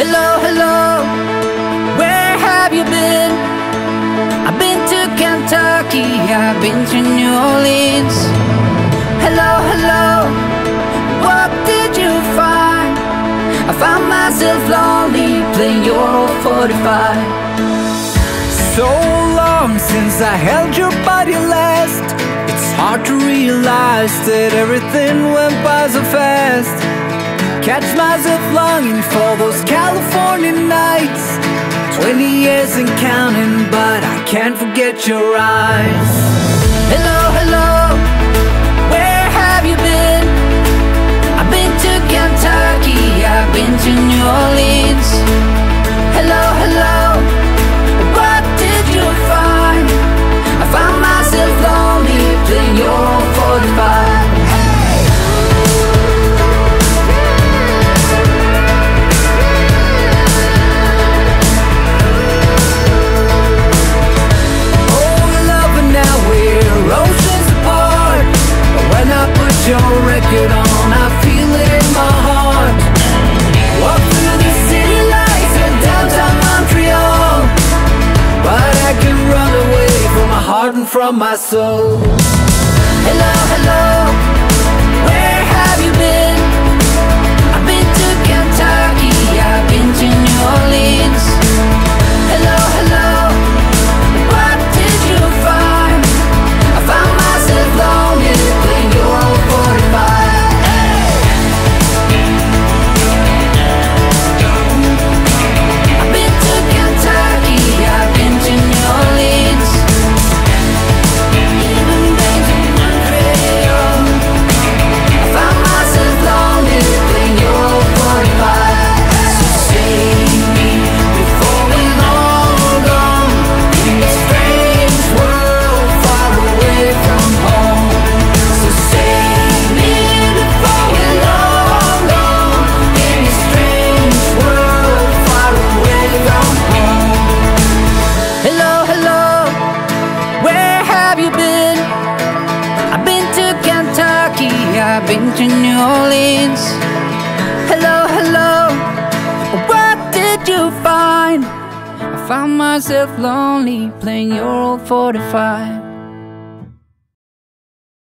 Hello, hello, where have you been? I've been to Kentucky, I've been to New Orleans. Hello, hello, what did you find? I found myself lonely playing your old 45. So long since I held your body last. It's hard to realize that everything went by so fast. Catch myself longing for those California nights. 20 years and counting, but I can't forget your eyes. Hello, hello, from my soul. Hello, hello, I've been to New Orleans. Hello, hello, what did you find? I found myself lonely playing your old 45.